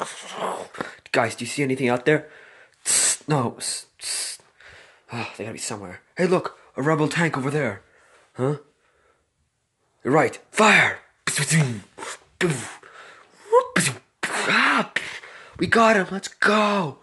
Guys, do you see anything out there? No. Oh, they gotta be somewhere. Hey, look, a rebel tank over there. Huh? You're right. Fire! Ah, we got him. Let's go.